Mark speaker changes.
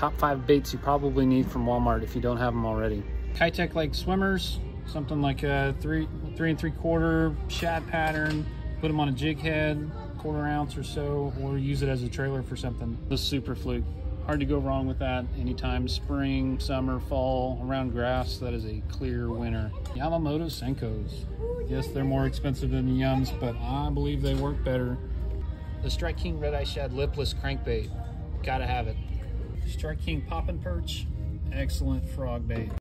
Speaker 1: top five baits you probably need from Walmart if you don't have them already. Keitech Lake swimmers, something like a three, three and three quarter shad pattern. Put them on a jig head, quarter ounce or so, or use it as a trailer for something. The super fluke. Hard to go wrong with that. Anytime spring, summer, fall, around grass, that is a clear winner. Yamamoto Senkos. Yes, they're more expensive than the Yums, but I believe they work better. The Strike King Red Eye Shad lipless crankbait. Gotta have it. Strike King Poppin' Perch. Excellent frog bait.